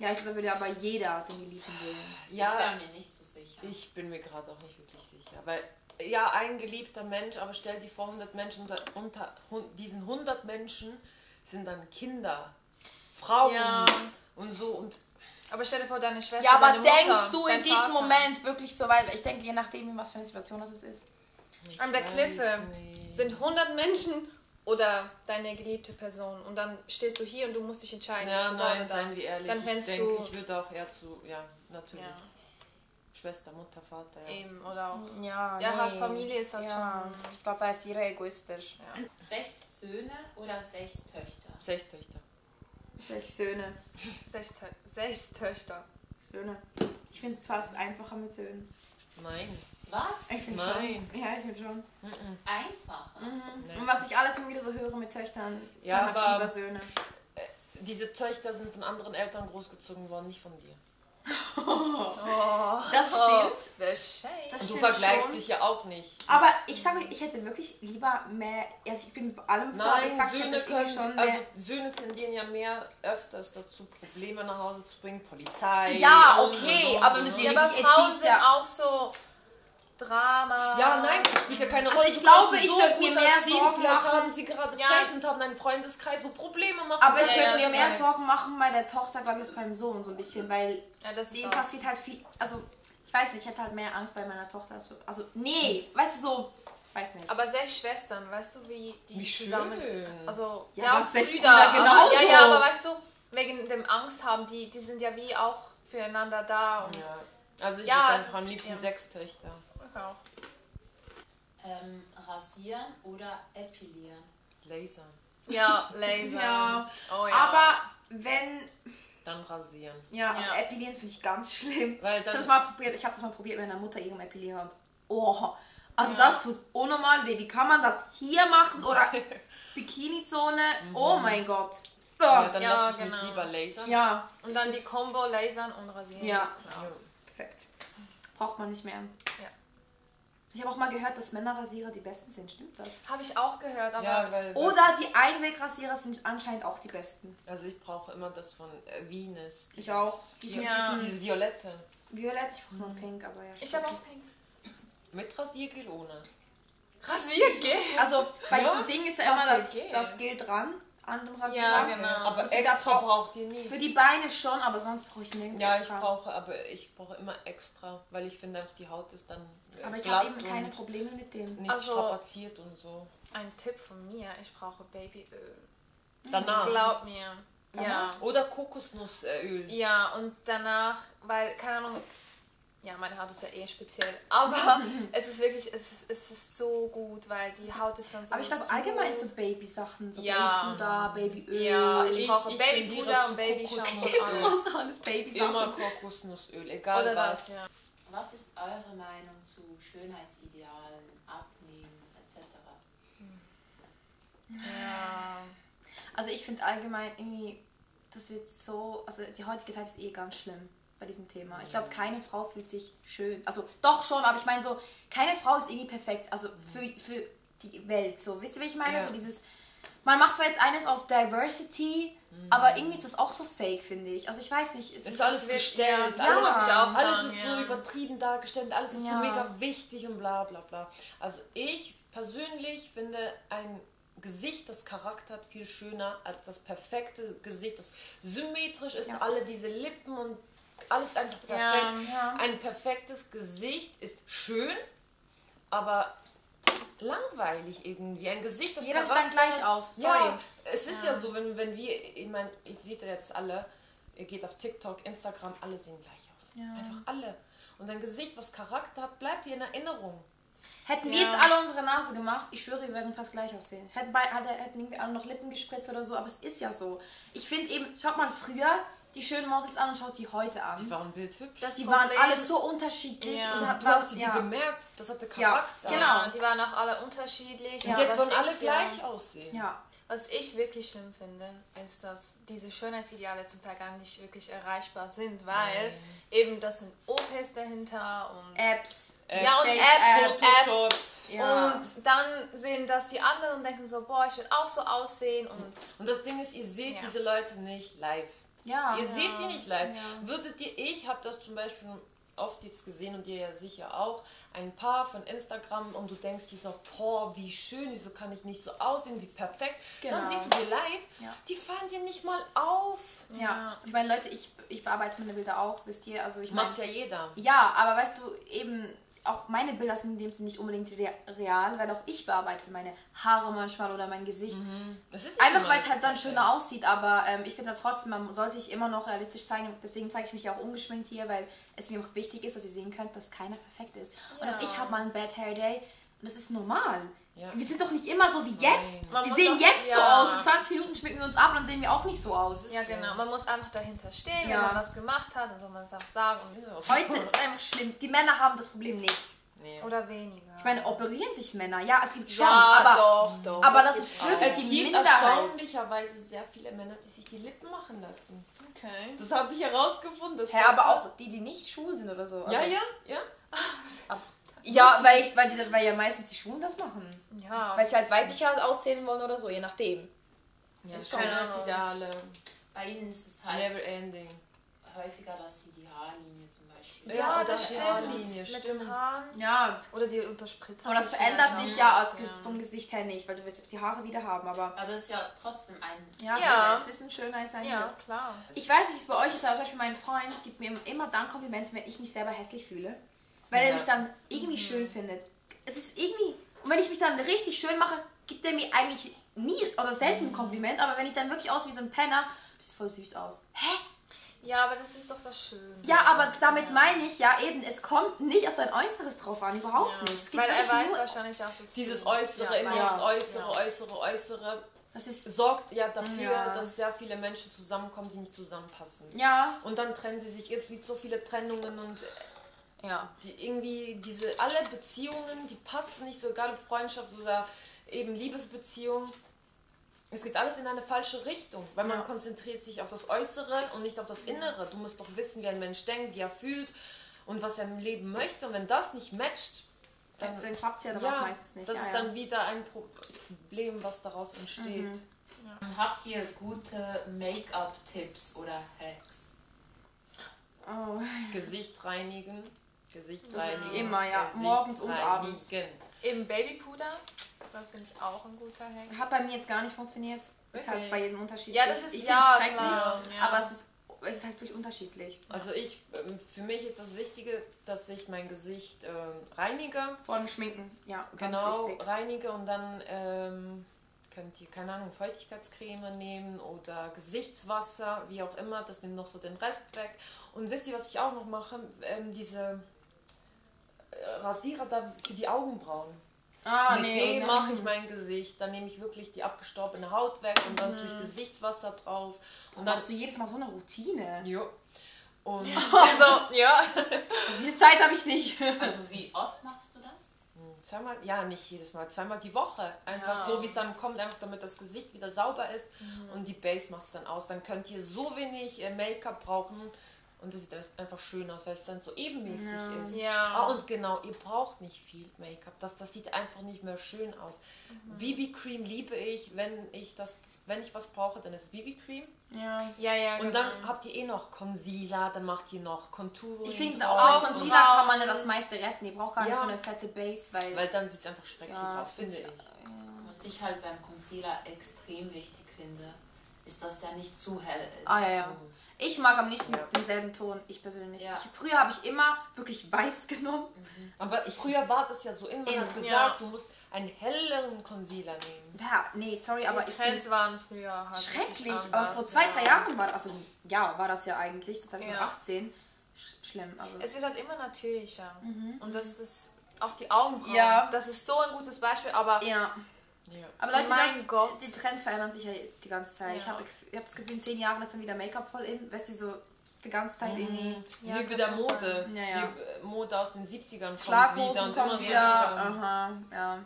Ja, ich glaube, würde aber jeder den Geliebten wählen. Ich wäre Ja, mir nicht so sicher. ich bin mir gerade auch nicht wirklich sicher. Weil, ja, ein geliebter Mensch, aber stell dir vor, 100 Menschen, unter, unter diesen 100 Menschen sind dann Kinder, Frauen Ja. und so. Und Aber stell dir vor, deine Schwester. Ja, aber deine Mutter, denkst du in diesem Vater. Moment wirklich so, weil ich denke, je nachdem, was für eine Situation das ist. An der nicht. sind 100 Menschen oder deine geliebte Person und dann stehst du hier und du musst dich entscheiden. Ja, nein, da? seien wir ehrlich. Dann ich denke, du- ich würde auch eher zu, ja, natürlich. Ja, Schwester, Mutter, Vater, ja. eben, oder auch. Ja, Ja, nee. halt Familie ist halt ja, schon- Ich glaube, da ist jeder egoistisch. Sechs Söhne oder sechs Töchter? Sechs Töchter. Sechs Söhne. Sechs, Tö sechs Töchter. Söhne. Ich finde es fast einfacher mit Söhnen. Nein. Was? Ich finde Nein. schon. Ja, ich finde schon. Einfacher. Nein. Und was ich alles immer wieder so höre mit Töchtern, Ja, dann aber- lieber Söhne. Diese Töchter sind von anderen Eltern großgezogen worden, nicht von dir. Das stimmt. The shade. Das Und du stimmt vergleichst schon. dich ja auch nicht. Aber ich sage, ich hätte wirklich lieber mehr. Also ich bin bei allem für, aber Nein, ich sag, ich Söhne irgendwie können, schon mehr. also Söhne tendieren ja mehr öfters dazu, Probleme nach Hause zu bringen, Polizei. Ja, und- okay, und- aber und- Ja, aber wirklich Frauen sind ja. auch so Drama. Ja, nein, das spielt ja keine Rolle. Also ich glaube, ich würd gut mir mehr. Sorgen machen. haben sie gerade Ja. Pech und haben einen Freundeskreis, wo Probleme machen. aber ich Ja, würde ja, mir mehr. Sorgen machen bei der Tochter, glaube ich, als beim Sohn so ein bisschen, weil Ja, dem passiert halt viel. Also ich weiß nicht, ich hätte halt mehr Angst bei meiner Tochter. Als so, also nee, weißt du so, weiß nicht. Aber sechs Schwestern, weißt du, wie die Wie zusammen. schön. Also, Ja, ja, sechs Brüder. Brüder genauso. ja, ja, aber weißt du, wegen dem Angst haben, die, die sind ja wie auch füreinander da und. Ja. Also ich Ja, würde einfach am liebsten ja. sechs Töchter. Ich auch. Ähm, rasieren oder epilieren? Laser. Ja, Laser. Ja. Oh, ja. Aber wenn, Dann rasieren. ja, also Ja. Epilieren finde ich ganz schlimm. Weil Ich habe dann das mal probiert, ich habe das mal probiert mit meiner Mutter ihrem Epilieren und oh, also Ja. das tut unnormal weh. Wie kann man das hier machen oder [laughs] Bikini-Zone? Oh mein Gott. ja, Ja, dann Ja, lass ich genau. mich lieber lasern. ja, Und dann die Combo Lasern und Rasieren. Ja. Klar. Ja. perfekt. Braucht man nicht mehr. Ja. Ich habe auch mal gehört, dass Männerrasierer die besten sind. Stimmt das? Habe ich auch gehört, aber. Ja, weil, Oder die Einwegrasierer sind anscheinend auch die besten. also ich brauche immer das von äh, Venus. Ich auch. Diese, Ja. diese, diese Violette. Violett, ich brauche noch pink, aber ja. ich habe auch Pink. Mit Rasiergel ohne. Rasiert, gell? Also bei Ja, diesem Ding ist ja immer das, das Gel dran an dem Rasierer. Ja, genau. Aber Das extra braucht ihr nie. Für die Beine schon, aber sonst brauche ich nirgends Ja, ich extra. brauche, aber ich brauche immer extra, weil ich finde einfach die Haut ist dann äh, aber ich habe eben keine Probleme mit dem. nicht Also- strapaziert und so. Ein Tipp von mir: ich brauche Babyöl. Danach. Glaub mir. Ja. Oder Kokosnussöl. Ja, und danach, weil, keine Ahnung, ja, meine Haut ist ja eh speziell, aber [laughs] es ist wirklich, es ist, es ist so gut, weil die Haut ist dann so. Aber ich glaube so allgemein so Babysachen, so Ja. Babypuder, Babyöl. Ja, ich, Ich- brauche Babypuder und Babyshampoo alles. alles Babysachen. Immer Kokosnussöl, egal Oder was. das, ja. Was ist eure Meinung zu Schönheitsidealen, Abnehmen etc.? ja. Also ich finde allgemein irgendwie, das wird so, also die heutige Zeit ist eh ganz schlimm bei diesem Thema. Ich glaube, keine Frau fühlt sich schön. Also doch schon, aber ich meine so, keine Frau ist irgendwie perfekt. Also für, für die Welt so. Wisst ihr, wie ich meine? Ja. So dieses, man macht zwar jetzt eines auf Diversity, aber irgendwie ist das auch so fake, finde ich. Also ich weiß nicht. Es Es ist alles wird- gestellt, ja, alles, auch alles sagen, ist ja. so übertrieben dargestellt, alles ist so Ja. mega wichtig und bla bla bla. Also ich persönlich finde ein Gesicht, das Charakter hat, viel schöner als das perfekte Gesicht, das symmetrisch ist, Ja. alle diese Lippen und alles einfach Ja, perfekt. ja. Ein perfektes Gesicht ist schön, aber langweilig irgendwie. Ein Gesicht, das Jeder sieht dann gleich aus. Sorry. ja, es ist ja, so, wenn, wenn wir, ich meine, ich seht ja jetzt alle, ihr geht auf TikTok, Instagram, alle sehen gleich aus. Ja. Einfach alle. Und ein Gesicht, was Charakter hat, bleibt dir in Erinnerung. Hätten wir Ja. jetzt alle unsere Nase gemacht, ich schwöre, wir würden fast gleich aussehen. Hätten, bei, hätten irgendwie alle noch Lippen gespritzt oder so, aber es ist ja so. Ich finde eben, schaut mal früher die schönen Models an und schaut sie heute Die an. waren bildhübsch. Das Die Problem- waren alle so unterschiedlich. Ja. Und und hat, du hast die ja. gemerkt, das hatte Ja, Charakter. genau. Ja, die waren auch alle unterschiedlich. Ja. Und jetzt wollen ich alle ja- gleich aussehen. Ja. Was ich wirklich schlimm finde, ist, dass diese Schönheitsideale zum Teil gar nicht wirklich erreichbar sind, weil Nein. eben das sind OPs dahinter und Apps. Äh, Ja, und Apps, App, Photoshop. Ja. Und dann sehen das die anderen und denken so, boah, ich will auch so aussehen und Und das Ding ist, ihr seht Ja. diese Leute nicht live. Ja. Ihr seht die nicht live. Ja. Würdet ihr, ich habe das zum Beispiel oft jetzt gesehen und ihr ja sicher auch, ein Paar von Instagram und du denkst dir so, boah, wie schön, wieso kann ich nicht so aussehen, wie perfekt. Dann Genau. siehst du die live, Ja. die fallen dir nicht mal auf. Ja. Ich meine, Leute, ich, ich bearbeite meine Bilder auch, wisst ihr? Also ich Macht ja jeder. Ja, aber weißt du, eben auch meine Bilder sind in dem Sinne nicht unbedingt re real, weil auch ich bearbeite meine Haare manchmal oder mein Gesicht. Das ist nicht Einfach weil es halt dann schöner aussieht, aber ähm, ich finde trotzdem, man soll sich immer noch realistisch zeigen. Deswegen zeige ich mich ja auch ungeschminkt hier, weil es mir auch wichtig ist, dass ihr sehen könnt, dass keiner perfekt ist. Und auch ich habe mal einen Bad Hair Day und das ist normal. Ja. Wir sind doch nicht immer so wie jetzt. Wir sehen auch- jetzt so ja. aus. In 20 Minuten schminken wir uns ab und dann sehen wir auch nicht so aus. Ja, genau. Man muss einfach dahinter stehen, Ja. wenn man was gemacht hat, dann soll man es auch sagen. Heute ist es [laughs] einfach schlimm. Die Männer haben das Problem nicht. Nee. Oder weniger. Ich meine, operieren sich Männer. Ja, es gibt schon, ja, aber, doch, doch. aber das, gibt's ist wirklich Es die gibt Minderheit. erstaunlicherweise sehr viele Männer, die sich die Lippen machen lassen. Okay. Das habe ich herausgefunden. Das Hä, aber auch die, die nicht schwul sind oder so. Ja, Also- ja, ja. [laughs] Ja, weil, ich, weil, die, weil ja meistens die Schwulen das machen. Ja. Weil sie halt weiblicher aussehen wollen oder so, je nachdem. ja Ist keine Ahnung. Bei ihnen ist es halt Never ending. häufiger, dass sie die Haarlinie zum Beispiel. Ja, ja, oder das die stimmt. Haarlinie, Mit stimmt. den Haaren. Ja, Oder die unterspritzen. aber das verändert dich ja aus, Ges- vom Gesicht her nicht, weil du wirst die Haare wieder haben, aber... Aber es ist ja trotzdem ein. Ja, Ja. Es, ist, es ist ein Schönheitseingriff. Ja, klar. Ich weiß nicht, wie es bei euch ist, aber zum Beispiel mein Freund gibt mir immer dann Komplimente, wenn ich mich selber hässlich fühle. Weil er Ja. mich dann irgendwie schön findet. Es ist irgendwie... Und wenn ich mich dann richtig schön mache, gibt er mir eigentlich nie oder selten ein Kompliment, aber wenn ich dann wirklich aussehe wie so ein Penner, das sieht voll süß aus. Hä? Ja, aber das ist doch das Schöne. Ja, aber damit meine ich ja eben, es kommt nicht auf dein Äußeres drauf an, überhaupt Ja. nicht. Es geht Weil er weiß nur, wahrscheinlich auch, dass Dieses Äußere, ja, immer das Äußere, Ja. Äußere, Äußere, das ist, sorgt ja dafür, Ja. dass sehr viele Menschen zusammenkommen, die nicht zusammenpassen. ja, Und dann trennen sie sich, es gibt so viele Trennungen und ja. die irgendwie diese alle Beziehungen, die passen nicht so, egal ob Freundschaft oder eben Liebesbeziehung. Es geht alles in eine falsche Richtung, weil man Ja. konzentriert sich auf das Äußere und nicht auf das Innere. Du musst doch wissen, wie ein Mensch denkt, wie er fühlt und was er im Leben möchte. Und wenn das nicht matcht, Dann, dann klappt es ja dann ja, auch meistens nicht. das ja, ist ja. dann wieder ein Problem, was daraus entsteht. Mhm. Habt ihr gute Make-up-Tipps oder Hacks? Oh. Gesicht reinigen, Gesicht reinigen. immer, ja. Gesicht Morgens und abends. Eben Babypuder. Das finde ich auch ein guter Hack. Hat bei mir jetzt gar nicht funktioniert. Ist halt Wirklich? bei jedem unterschiedlich. Ja, das ist- ich ja, schrecklich, klar, ja. aber es ist, es ist halt wirklich unterschiedlich. Also ich, ähm, für mich ist das Wichtige, dass ich mein Gesicht ähm, reinige, Vor allem Schminken, ja, ganz genau wichtig. reinige und dann ähm, könnt ihr, keine Ahnung, Feuchtigkeitscreme nehmen oder Gesichtswasser, wie auch immer, das nimmt noch so den Rest weg. Und wisst ihr, was ich auch noch mache? Ähm, diese äh, Rasierer da für die Augenbrauen. Ah, Mit nee, dem mache ich mein Gesicht. Dann nehme ich wirklich die abgestorbene Haut weg und dann tue Mhm. ich Gesichtswasser drauf. Und Und dann. machst du jedes Mal so eine Routine. Jo. Und [laughs] Also, ja. Also diese Zeit habe ich nicht. Also wie oft machst du das? Zweimal, ja, nicht jedes Mal, zweimal die Woche. Einfach Ja. so, wie es dann kommt, einfach damit das Gesicht wieder sauber ist und die Base macht es dann aus. Dann könnt ihr so wenig äh, Make-up brauchen und das sieht einfach schön aus, weil es dann so ebenmäßig Ja. ist. Ja. Ah, und genau, ihr braucht nicht viel Make-up. Das, das sieht einfach nicht mehr schön aus. BB-Cream liebe ich, wenn ich das, wenn ich was brauche, dann ist BB-Cream. Ja. ja, ja, Und genau. dann habt ihr eh noch Concealer, dann macht ihr noch Contour. Ich finde auch mit Concealer kann man ja das meiste retten. Die braucht gar nicht Ja. so eine fette Base, weil. Weil dann sieht es einfach schrecklich ja, aus, finde ich. Was ich halt beim Concealer extrem wichtig finde, ist, dass der nicht zu hell ist. Ah ja, ja. Ich mag am liebsten Ja. denselben Ton, ich persönlich. Ja. Ich, früher habe ich immer wirklich weiß genommen. Aber früher war das ja so man In, hat gesagt, ja. du musst einen helleren Concealer nehmen. Ja, nee, sorry, aber die ich Trends waren früher halt schrecklich. Aber vor zwei, drei Jahren war das, also ja, war das ja eigentlich, das hatte ich mit 18. Sch schlimm. Also. Es wird halt immer natürlicher. Und das ist auch die Augenbrauen. Ja. Das ist so ein gutes Beispiel, aber ja. Ja. Aber Leute, Mein das, Gott. die Trends verändern sich ja die ganze Zeit. Ich Ja. habe ich hab das Gefühl, in zehn Jahren ist dann wieder Make-up voll in. Weißt du, so die ganze Zeit irgendwie. Sie Ja, wie kann der Mode. Ja, ja. Die äh, Mode aus den 70ern kommt Schlaghosen wieder immer wieder. wieder. Aha, ja.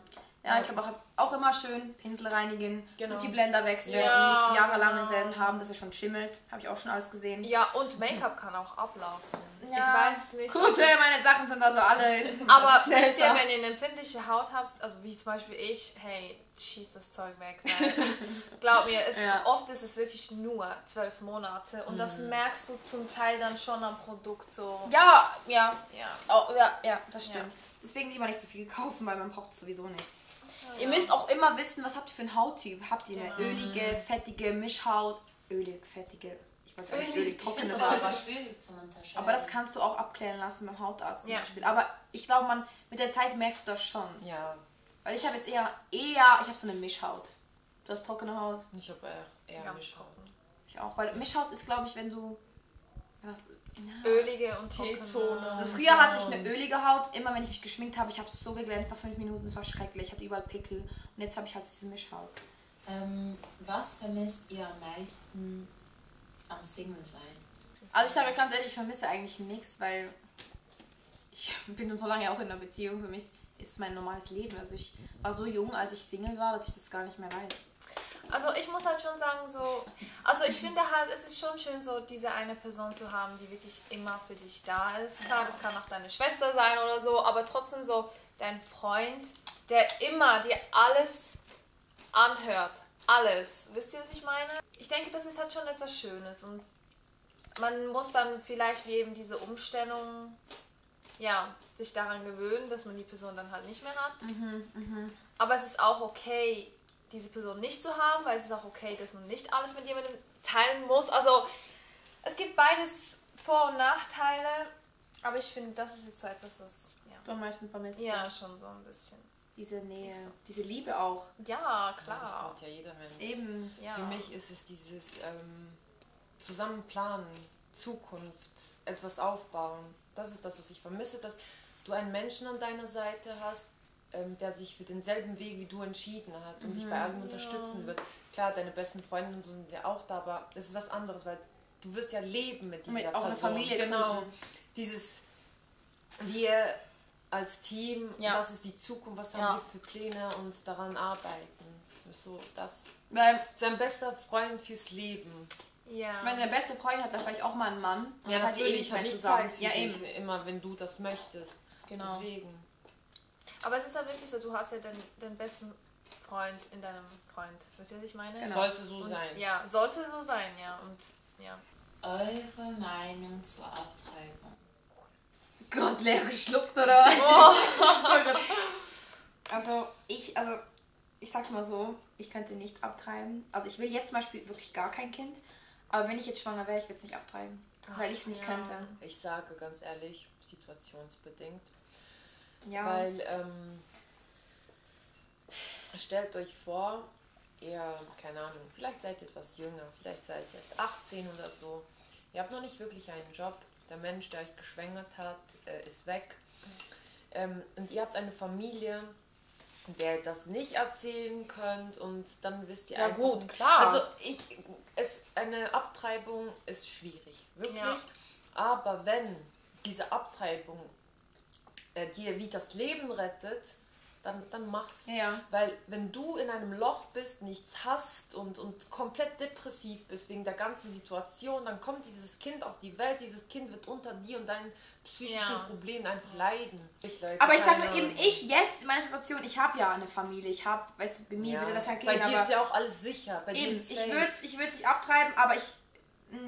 Ja, ich glaube auch, auch immer schön Pinsel reinigen Genau. und die Blender wechseln Ja, und nicht jahrelang genau. denselben haben, dass er schon schimmelt. Habe ich auch schon alles gesehen. Ja, und Make-up kann auch ablaufen. Ja. Ich weiß nicht. Gut, äh, meine Sachen sind also alle. [laughs] Aber [laughs] wisst ihr, wenn ihr eine empfindliche Haut habt, also wie zum Beispiel ich, hey, schießt das Zeug weg. Weil, [laughs] glaub mir, es, Ja. oft ist es wirklich nur zwölf Monate und das merkst du zum Teil dann schon am Produkt so. Ja, ja. Ja. Oh, ja, ja, das stimmt. Deswegen lieber nicht zu viel kaufen, weil man braucht es sowieso nicht. Ihr müsst auch immer wissen, was habt ihr für einen Hauttyp? Habt ihr eine ölige, fettige Mischhaut? Ölig, fettige. Ich wollte eigentlich ölig, trockene Das sagen. ist aber schwierig zum Unterscheiden. Aber das kannst du auch abklären lassen beim Hautarzt zum. Beispiel. Aber ich glaube, man mit der Zeit merkst du das schon. Ja, Weil ich habe jetzt eher, eher, ich habe so eine Mischhaut. Du hast trockene Haut. ich habe eher, eher Mischhaut. Ich auch. Weil Mischhaut ist, glaube ich, wenn du. Was, ja. Ölige und. T-Zone. Also früher hatte ich eine ölige Haut. Immer wenn ich mich geschminkt habe, ich habe es so geglänzt nach fünf Minuten. Es war schrecklich. Ich hatte überall Pickel. Und jetzt habe ich halt diese Mischhaut. Ähm, was vermisst ihr am meisten am Single sein? Also ich sage euch ganz ehrlich, ich vermisse eigentlich nichts, weil ich [laughs] bin nun so lange auch in einer Beziehung. Für mich ist es mein normales Leben. Also ich war so jung, als ich Single war, dass ich das gar nicht mehr weiß. Also ich muss halt schon sagen, so, also ich finde halt, es ist schon schön, so diese eine Person zu haben, die wirklich immer für dich da ist. Klar, das kann auch deine Schwester sein oder so, aber trotzdem so dein Freund, der immer dir alles anhört. Alles. Wisst ihr, was ich meine? Ich denke, das ist halt schon etwas Schönes und man muss dann vielleicht wie eben diese Umstellung, ja, sich daran gewöhnen, dass man die Person dann halt nicht mehr hat. Aber es ist auch okay, diese Person nicht zu haben, weil es ist auch okay, dass man nicht alles mit jemandem teilen muss. Also es gibt beides Vor- und Nachteile, aber ich finde, das ist jetzt so etwas, das Du am meisten vermisst. ja, ja schon so ein bisschen. Diese Nähe, diese Liebe auch. Ja, Ja, das klar. braucht ja jeder Mensch. Eben. Ja. Für mich ist es dieses ähm, Zusammenplanen, Zukunft, etwas aufbauen. Das ist das, was ich vermisse, dass du einen Menschen an deiner Seite hast, ähm, der sich für denselben Weg wie du entschieden hat und dich bei allem unterstützen wird. Klar, deine besten Freunde und so sind ja auch da, aber das ist was anderes, weil du wirst ja leben mit dieser Mit auch eine Person. Familie Genau. gründen. Dieses wir als Team, Ja. das ist die Zukunft, was Ja. haben wir für Pläne und daran arbeiten. So, das Weil, sein bester Freund fürs Leben. Ja. wenn der beste Freund hat, dann vielleicht auch mal einen Mann. Ja, seid ihr eh natürlich, nicht mehr hat nicht zusammen. Zeit für Ja, dich, eben. immer wenn du das möchtest. Genau. Deswegen. Aber es ist halt wirklich so, du hast ja den, den besten Freund in deinem Freund. Wisst ihr, was ich meine? Genau. Sollte so Und, sein. Ja, sollte so sein, ja. Und ja. Eure Meinung zur Abtreibung? [laughs] Gott, leer geschluckt, oder? Voll [laughs] gut. also, ich, also, ich sag's mal so, ich könnte nicht abtreiben. Also, ich will jetzt zum Beispiel wirklich gar kein Kind. Aber wenn ich jetzt schwanger wäre, ich würde es nicht abtreiben. weil ich es nicht ja. könnte. Ich sage ganz ehrlich, situationsbedingt. Ja. Weil, ähm, stellt euch vor, ihr, keine Ahnung, vielleicht seid ihr etwas jünger, vielleicht seid ihr erst 18 oder so. Ihr habt noch nicht wirklich einen Job. Der Mensch, der euch geschwängert hat, äh, ist weg. Ähm, und ihr habt eine Familie, der ihr das nicht erzählen könnt und dann wisst ihr Ja, einfach gut, klar. Also ich, es, eine Abtreibung ist schwierig, wirklich. Ja. Aber wenn diese Abtreibung äh, dir wie das Leben rettet, dann, dann mach's. Ja. Weil wenn du in einem Loch bist, nichts hast und, und komplett depressiv bist wegen der ganzen Situation, dann kommt dieses Kind auf die Welt, dieses Kind wird unter dir und deinen psychischen Ja. Problemen einfach leiden. Ich, Leute, Aber ich sag mal, eben ich jetzt in meiner Situation, ich habe ja eine Familie, ich habe, weißt du, bei mir Ja. würde das ja gehen, Bei dir aber ist ja auch alles sicher. Bei eben, ich würde ich würd's nicht abtreiben, aber ich,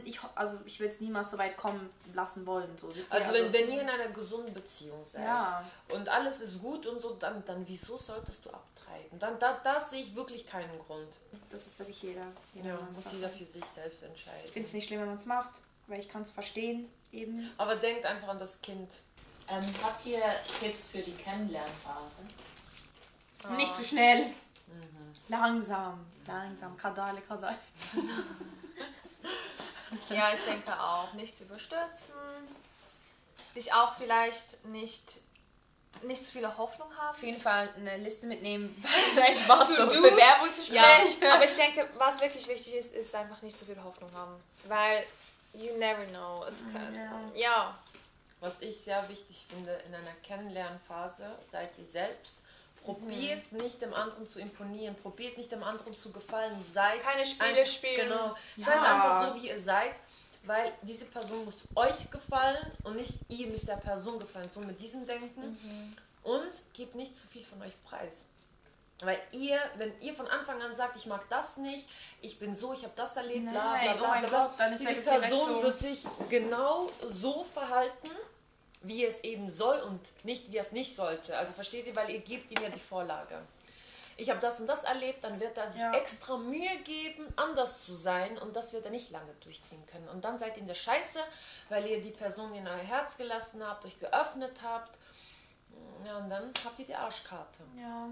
ich ho- also ich würde es niemals so weit kommen lassen wollen, so, wisst ihr? Also, wenn, wenn ihr in einer gesunden Beziehung seid Ja. und alles ist gut und so, dann, dann wieso solltest du abtreiben? Dann da, da sehe ich wirklich keinen Grund. das ist wirklich jeder. jeder Ja, muss jeder für sich selbst entscheiden. Ich finde es nicht schlimm, wenn man es macht, weil ich kann es verstehen, eben. Aber denkt einfach an das Kind. Ähm, habt ihr Tipps für die Kennenlernphase? Nicht zu schnell. Langsam, langsam, Kardale, Kardale. [laughs] Ja, ich denke auch. Nichts überstürzen. Sich auch vielleicht nicht, nicht zu viele Hoffnung haben. Auf jeden Fall eine Liste mitnehmen. [laughs] Nein, Spaß, so? Bewerbungsgespräch. Ja, aber ich denke, was wirklich wichtig ist, ist einfach nicht zu viel Hoffnung haben. Weil you never know. Es kann, Ja. ja. Was ich sehr wichtig finde in einer Kennenlernphase, seid ihr selbst, Probiert nicht dem anderen zu imponieren, probiert nicht dem anderen zu gefallen. Seid Keine Spiele einfach- spielen. Genau. Ja. Seid einfach so, wie ihr seid, weil diese Person muss euch gefallen und nicht ihr müsst der Person gefallen. So mit diesem Denken. Und gebt nicht zu viel von euch preis. Weil ihr, wenn ihr von Anfang an sagt, ich mag das nicht, ich bin so, ich habe das erlebt, bla Nein, bla oh bla, bla, bla, Gott, dann ist diese Person so- wird sich genau so verhalten, wie es eben soll und nicht, wie es nicht sollte. Also versteht ihr, weil ihr gebt ihm ja die Vorlage. Ich habe das und das erlebt, dann wird er sich Ja. extra Mühe geben, anders zu sein und das wird er nicht lange durchziehen können. Und dann seid ihr in der Scheiße, weil ihr die Person in euer Herz gelassen habt, euch geöffnet habt. Ja, und dann habt ihr die Arschkarte. Ja.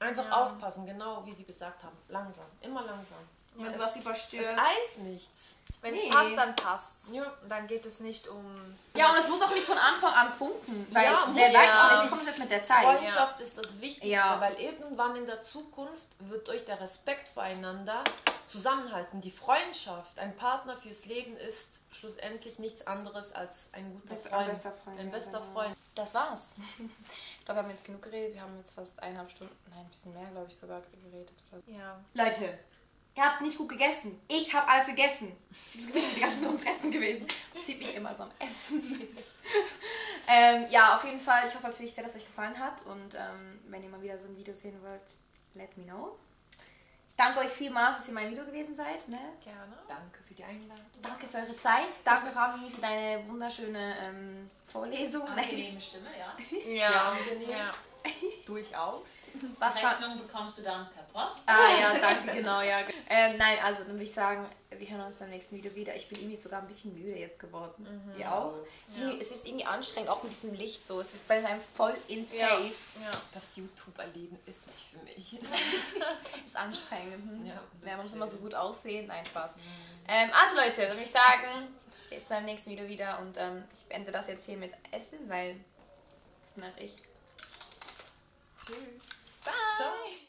Einfach Ja. aufpassen, genau wie sie gesagt haben. Langsam, immer langsam. Du Es- was überstürzt. Es eilt nichts. Wenn Nee. es passt, dann passt's. Ja. Und dann geht es nicht um. Ja, und es muss auch nicht von Anfang an funken. Weil Ja, wer weiß ja. auch nicht, wie kommt das mit der Zeit? Freundschaft ist das Wichtigste, Ja. weil irgendwann in der Zukunft wird euch der Respekt voreinander zusammenhalten. Die Freundschaft, ein Partner fürs Leben ist schlussendlich nichts anderes als ein guter Bester- Freund. bester Freund, Ein ja, bester genau. Freund. Das war's. [laughs] Ich glaube, wir haben jetzt genug geredet. Wir haben jetzt fast eineinhalb Stunden, nein, ein bisschen mehr, glaube ich, sogar geredet. Ja. Leute, ihr habt nicht gut gegessen. Ich habe alles gegessen. Ich habe gesehen, die ganzen nur am Fressen gewesen. Zieht mich immer so am Essen. [laughs] ähm, ja, auf jeden Fall. Ich hoffe natürlich sehr, dass es euch gefallen hat. Und ähm, wenn ihr mal wieder so ein Video sehen wollt, let me know. Ich danke euch vielmals, dass ihr mein Video gewesen seid. Ne? Gerne. Danke für die Einladung. Danke für eure Zeit. Danke, Rami, für deine wunderschöne ähm, Vorlesung. Angenehme [laughs] Stimme, ja. Ja. Sehr angenehm. ja. [laughs] Durchaus. Was war, Rechnung bekommst du dann per Post. Ah ja, [laughs] danke, genau, ja. Ähm, nein, also dann würde ich sagen, wir hören uns beim nächsten Video wieder. Ich bin irgendwie sogar ein bisschen müde jetzt geworden. Ihr auch? Es ist, irgendwie, es ist irgendwie anstrengend, auch mit diesem Licht so. Es ist bei einem voll ins Ja. Face. ja. Das YouTube-Erleben ist nicht für mich. [laughs] Ist anstrengend. Hm? Ja, Ja, man muss wirklich. immer so gut aussehen. Nein, Spaß. Ähm, also Leute, würde ich sagen, bis zum nächsten Video wieder. Und ähm, ich beende das jetzt hier mit Essen, weil das mache ich. Cheers. Bye. Bye.